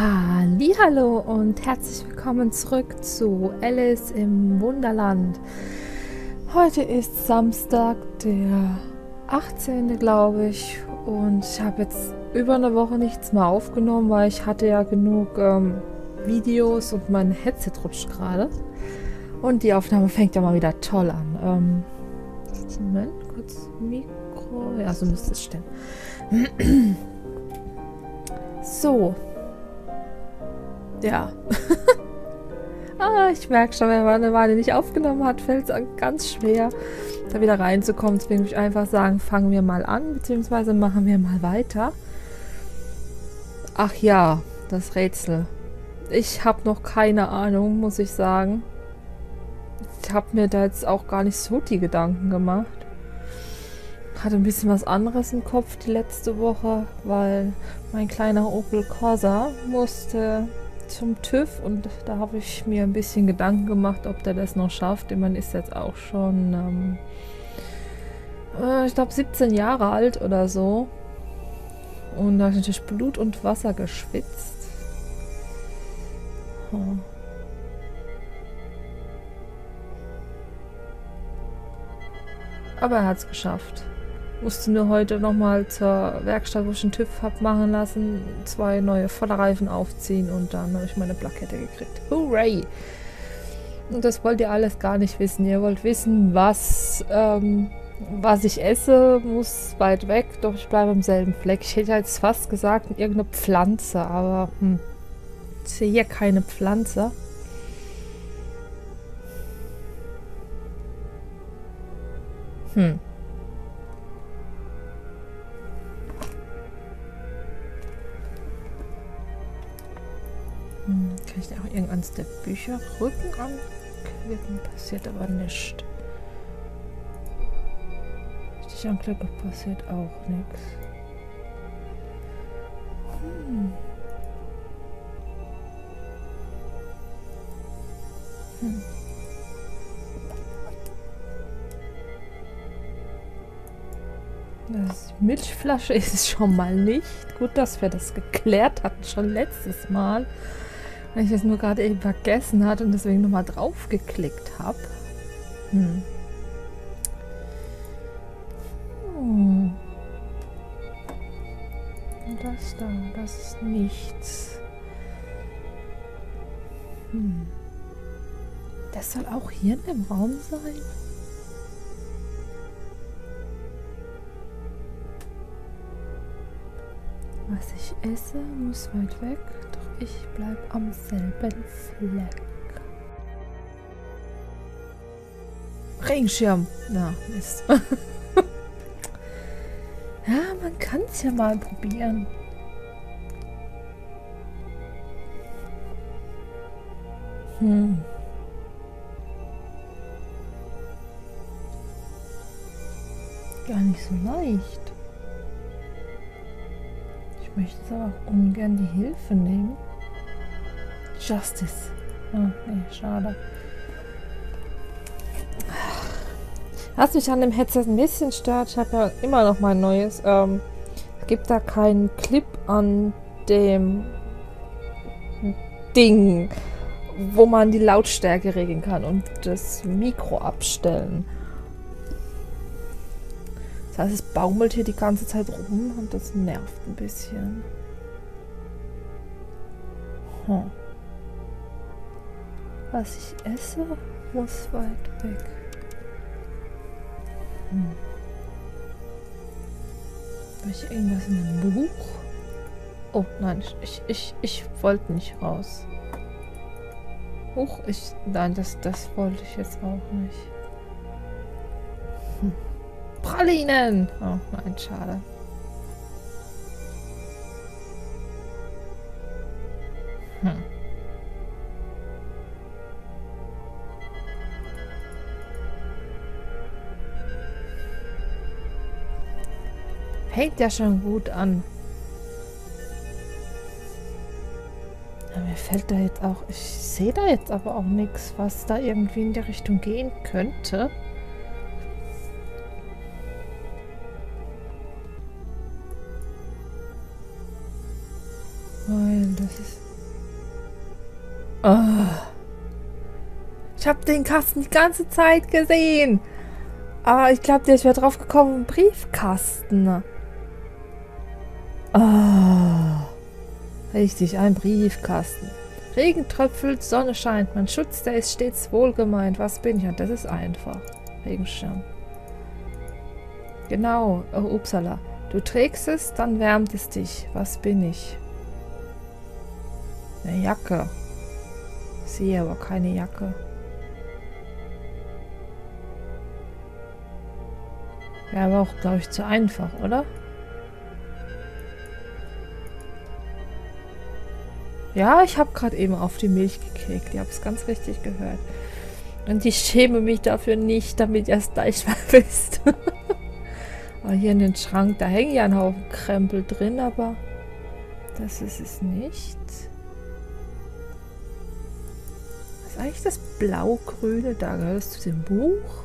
Hallo und herzlich willkommen zurück zu Alice im Wunderland. Heute ist Samstag, der 18. glaube ich und ich habe jetzt über eine Woche nichts mehr aufgenommen, weil ich hatte ja genug ähm, Videos und mein Headset rutscht gerade. Und die Aufnahme fängt ja mal wieder toll an. Ähm, Moment, kurz Mikro. Ja, so müsste es stehen. so, ja. ah, ich merke schon, wenn man eine Weile nicht aufgenommen hat, fällt es ganz schwer, da wieder reinzukommen. Deswegen würde ich einfach sagen, fangen wir mal an, beziehungsweise machen wir mal weiter. Ach ja, das Rätsel. Ich habe noch keine Ahnung, muss ich sagen. Ich habe mir da jetzt auch gar nicht so die Gedanken gemacht. Hatte ein bisschen was anderes im Kopf die letzte Woche, weil mein kleiner Opel Corsa musste zum TÜV und da habe ich mir ein bisschen Gedanken gemacht, ob der das noch schafft. Man ist jetzt auch schon, ähm, äh, ich glaube, 17 Jahre alt oder so. Und da habe ich natürlich Blut und Wasser geschwitzt. Oh. Aber er hat es geschafft. Musste nur heute nochmal zur Werkstatt, wo ich einen TÜV habe machen lassen, zwei neue Vorderreifen aufziehen und dann habe ich meine Plakette gekriegt. Hooray! Und das wollt ihr alles gar nicht wissen. Ihr wollt wissen, was, ähm, was ich esse, muss weit weg, doch ich bleibe im selben Fleck. Ich hätte jetzt fast gesagt, irgendeine Pflanze, aber hm, ich sehe hier keine Pflanze. Hm. Irgendeins der Bücher Rücken anklicken? Passiert aber nichts. Richtig anklicke passiert auch nichts. Hm. Hm. Das Milchflasche ist schon mal nicht. Gut, dass wir das geklärt hatten, schon letztes Mal. Weil ich es nur gerade eben vergessen hatte und deswegen nochmal drauf geklickt habe. Hm. Und das da, das ist nichts. Hm. Das soll auch hier in dem Raum sein? Was ich esse, muss weit weg. Ich bleib am selben Fleck. Regenschirm. Na, Mist. ja, man kann es ja mal probieren. Hm. Gar nicht so leicht. Möchte aber auch ungern die Hilfe nehmen. Justice. Oh, nee, schade. Was mich an dem Headset ein bisschen stört, ich habe ja immer noch mein neues. Ähm, es gibt da keinen Clip an dem Ding, wo man die Lautstärke regeln kann und das Mikro abstellen. Das heißt, es baumelt hier die ganze Zeit rum und das nervt ein bisschen. Hm. Was ich esse, muss weit weg. Hm. Habe ich irgendwas in einem Buch? Oh nein, ich, ich, ich wollte nicht raus. Huch, ich. Nein, das, das wollte ich jetzt auch nicht. Pralinen! Oh nein, schade. Hm. Fängt ja schon gut an. Mir fällt da jetzt auch... Ich sehe da jetzt aber auch nichts, was da irgendwie in die Richtung gehen könnte. Oh. Ich habe den Kasten die ganze Zeit gesehen. Aber ich glaube, der ist wieder drauf gekommen, Briefkasten. Oh. Richtig, ein Briefkasten. Regen tröpfelt, Sonne scheint, mein Schutz, der ist stets wohlgemeint. Was bin ich? Und das ist einfach. Regenschirm. Genau, oh, upsala. Du trägst es, dann wärmt es dich. Was bin ich? Eine Jacke. Sehe aber keine Jacke. Wäre aber auch, glaube ich, zu einfach, oder? Ja, ich habe gerade eben auf die Milch gekriegt. Ihr habt es ganz richtig gehört. Und ich schäme mich dafür nicht, damit ihr es gleich mal wisst. aber hier in den Schrank, da hängen ja ein Haufen Krempel drin, aber das ist es nicht. Eigentlich das blau-grüne? Da gehört es zu dem Buch.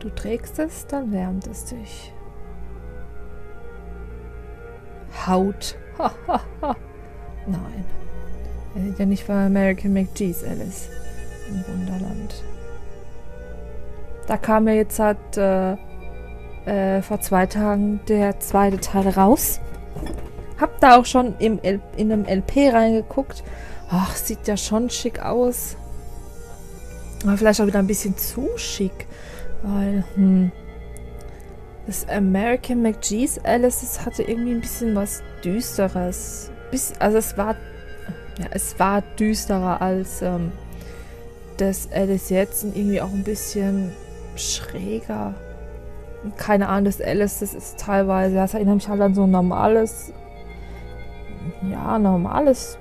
Du trägst es, dann wärmt es dich. Haut. Nein. Er sieht ja nicht bei American McGee's Alice im Wunderland. Da kam ja jetzt halt, äh, äh, vor zwei Tagen der zweite Teil raus. Hab da auch schon im L in einem LP reingeguckt. Ach, sieht ja schon schick aus. Aber vielleicht auch wieder ein bisschen zu schick. Weil, hm. Das American McGee's Alice, das hatte irgendwie ein bisschen was Düsteres. also es war, ja, es war düsterer als ähm, das Alice jetzt und irgendwie auch ein bisschen schräger. Keine Ahnung, das Alice, das ist teilweise, das erinnert mich halt an so ein normales, ja, normales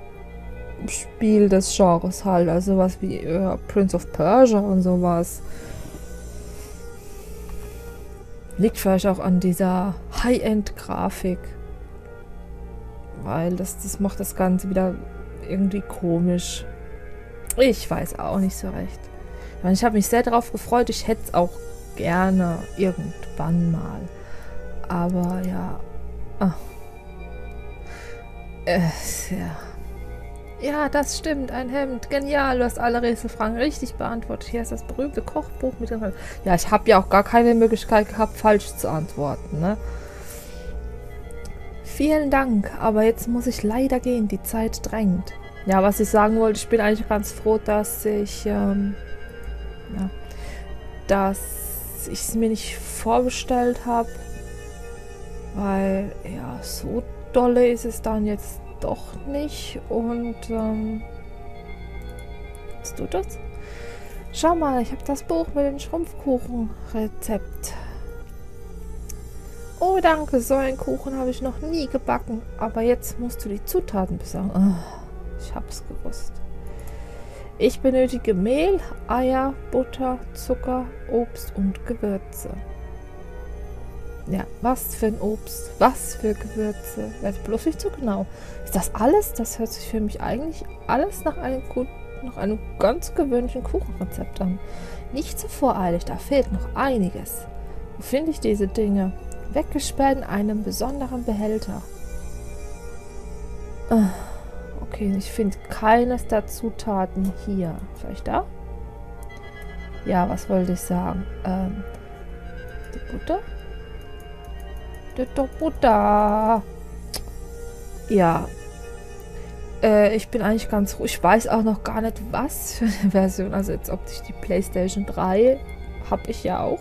Spiel des Genres halt. Also was wie äh, Prince of Persia und sowas. Liegt vielleicht auch an dieser High-End-Grafik. Weil das, das macht das Ganze wieder irgendwie komisch. Ich weiß auch nicht so recht. Ich habe mich sehr darauf gefreut. Ich hätte es auch gerne irgendwann mal. Aber ja. Oh. Äh, ja. Ja, das stimmt. Ein Hemd. Genial. Du hast alle Rätselfragen richtig beantwortet. Hier ist das berühmte Kochbuch mit dem. Ja, ich habe ja auch gar keine Möglichkeit gehabt, falsch zu antworten. Ne? Vielen Dank. Aber jetzt muss ich leider gehen. Die Zeit drängt. Ja, was ich sagen wollte, ich bin eigentlich ganz froh, dass ich. Ähm, ja, dass ich es mir nicht vorbestellt habe. Weil, ja, so dolle ist es dann jetzt doch nicht. Und, ähm, was tut das? Schau mal, ich habe das Buch mit dem Schrumpfkuchenrezept. Oh, danke, so einen Kuchen habe ich noch nie gebacken. Aber jetzt musst du die Zutaten besorgen. Oh, ich hab's gewusst. Ich benötige Mehl, Eier, Butter, Zucker, Obst und Gewürze. Ja, was für ein Obst, was für Gewürze. Weiß bloß nicht so genau. Ist das alles? Das hört sich für mich eigentlich alles nach einem, nach einem ganz gewöhnlichen Kuchenrezept an. Nicht so voreilig, da fehlt noch einiges. Wo finde ich diese Dinge? Weggesperrt in einem besonderen Behälter. Ah, okay, ich finde keines der Zutaten hier. Vielleicht da? Ja, was wollte ich sagen? Ähm, die Butter? Butter. Ja. Äh, ich bin eigentlich ganz ruhig. Ich weiß auch noch gar nicht, was für eine Version. Also jetzt, ob ich die PlayStation 3 habe ich ja auch.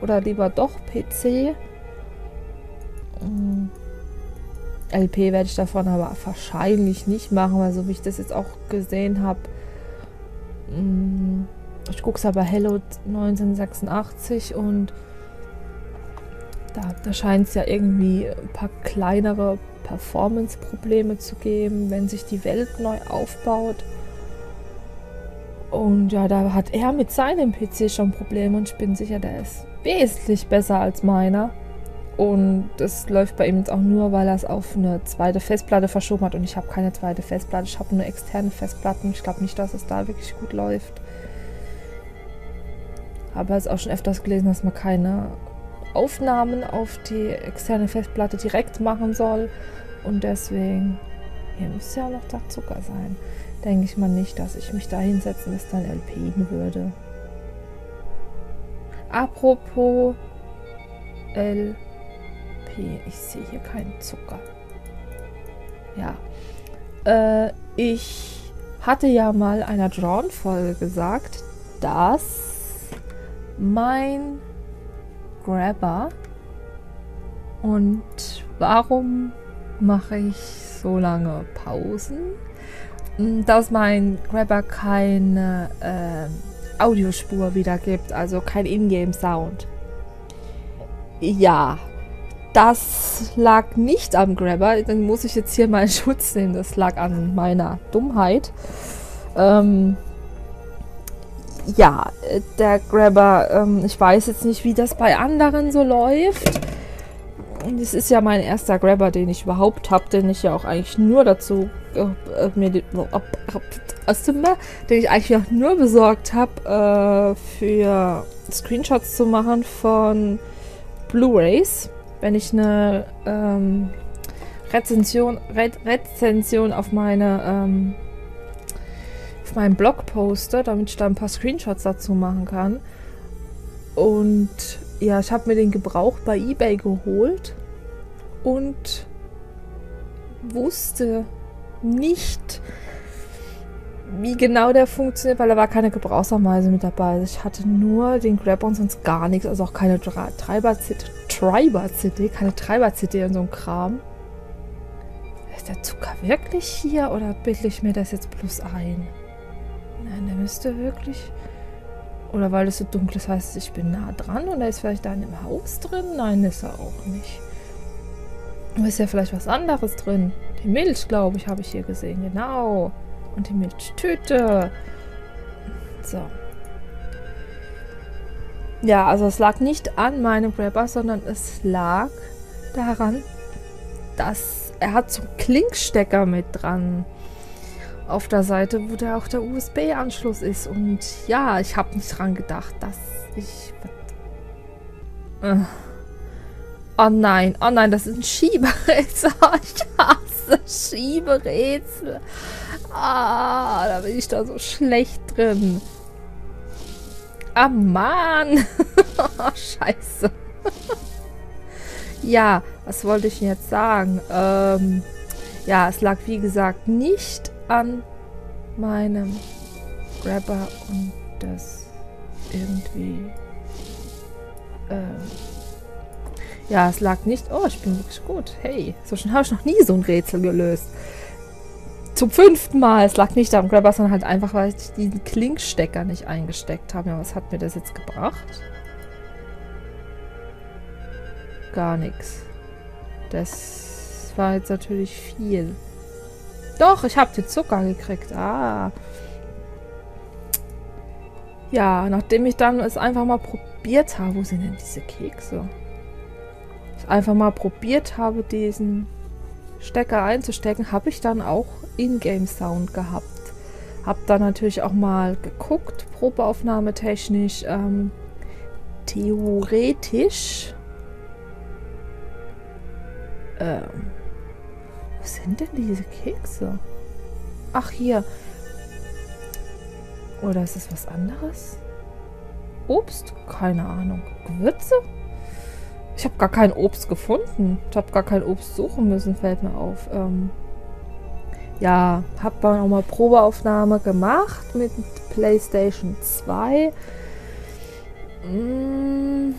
Oder lieber doch PC. Hm. LP werde ich davon aber wahrscheinlich nicht machen, weil so wie ich das jetzt auch gesehen habe. Hm, ich gucke es aber Hello 1986 und da, da scheint es ja irgendwie ein paar kleinere Performance-Probleme zu geben, wenn sich die Welt neu aufbaut. Und ja, da hat er mit seinem PC schon Probleme und ich bin sicher, der ist wesentlich besser als meiner. Und das läuft bei ihm jetzt auch nur, weil er es auf eine zweite Festplatte verschoben hat. Und ich habe keine zweite Festplatte, ich habe nur externe Festplatten. Ich glaube nicht, dass es da wirklich gut läuft. Aber es auch schon öfters gelesen, dass man keine Aufnahmen auf die externe Festplatte direkt machen soll. Und deswegen Hier müsste ja noch der Zucker sein. Denke ich mal nicht, dass ich mich da hinsetzen, das dann LPen würde. Apropos LP. Ich sehe hier keinen Zucker. Ja. Äh, ich hatte ja mal einer Drawn-Folge gesagt, dass mein Grabber und warum mache ich so lange Pausen? Dass mein Grabber keine äh, Audiospur wiedergibt, also kein Ingame-Sound. Ja, das lag nicht am Grabber. Dann muss ich jetzt hier mal Schutz nehmen. Das lag an meiner Dummheit. Ähm, ja, der Grabber, ähm, ich weiß jetzt nicht, wie das bei anderen so läuft. Das ist ja mein erster Grabber, den ich überhaupt habe, den ich ja auch eigentlich nur dazu äh, mir den, den ich eigentlich auch nur besorgt habe, äh, für Screenshots zu machen von Blu-rays, wenn ich eine ähm, Rezension, Re Rezension auf meine ähm, auf meinem Blog poste, damit ich da ein paar Screenshots dazu machen kann. Und ja, ich habe mir den gebraucht bei eBay geholt und wusste nicht, wie genau der funktioniert, weil da war keine Gebrauchsanweise mit dabei. Ich hatte nur den Grab und sonst gar nichts, also auch keine Treiber-CD, Treiber-CD, keine Treiber-CD und so ein Kram. Ist der Zucker wirklich hier oder bilde ich mir das jetzt bloß ein? Nein, der müsste wirklich. Oder weil es so dunkel ist, heißt ich bin nah dran und er ist vielleicht da in dem Haus drin? Nein, ist er auch nicht. Aber ist ja vielleicht was anderes drin. Die Milch, glaube ich, habe ich hier gesehen. Genau. Und die Milchtüte. So. Ja, also es lag nicht an meinem Grabber, sondern es lag daran, dass er hat so einen Klinkstecker mit dran auf der Seite, wo da auch der USB-Anschluss ist. Und ja, ich habe nicht dran gedacht, dass ich... Äh. Oh nein, oh nein, das ist ein Schieberätsel. Ich hasse Schieberätsel. Ah, da bin ich da so schlecht drin. Ah, Mann. Scheiße. ja, was wollte ich jetzt sagen? Ähm, ja, es lag wie gesagt nicht an meinem Grabber und das irgendwie. Ähm, ja, es lag nicht. Oh, ich bin wirklich gut. Hey, so schon habe ich noch nie so ein Rätsel gelöst. Zum fünften Mal. Es lag nicht am Grabber, sondern halt einfach, weil ich diesen Klinkstecker nicht eingesteckt habe. Ja, was hat mir das jetzt gebracht? Gar nichts. Das war jetzt natürlich viel. Doch, ich habe den Zucker gekriegt. Ah. Ja, nachdem ich dann es einfach mal probiert habe. Wo sind denn diese Kekse? Ich einfach mal probiert habe, diesen Stecker einzustecken, habe ich dann auch Ingame-Sound gehabt. Hab dann natürlich auch mal geguckt, Probeaufnahme technisch. Ähm, theoretisch. Ähm, wo sind denn diese Kekse? Ach, hier. Oder ist es was anderes? Obst? Keine Ahnung. Gewürze? Ich habe gar kein Obst gefunden. Ich habe gar kein Obst suchen müssen, fällt mir auf. Ähm ja, habe dann auch mal Probeaufnahme gemacht mit PlayStation 2. Hm,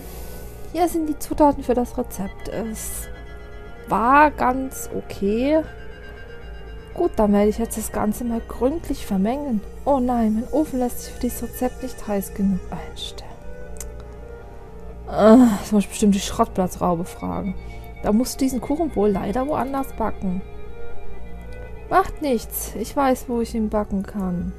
hier sind die Zutaten für das Rezept. Es war ganz okay. Gut, dann werde ich jetzt das Ganze mal gründlich vermengen. Oh nein, mein Ofen lässt sich für dieses Rezept nicht heiß genug einstellen. Äh, das muss ich bestimmt die Schrottplatzraube fragen. Da musst du diesen Kuchen wohl leider woanders backen. Macht nichts. Ich weiß, wo ich ihn backen kann.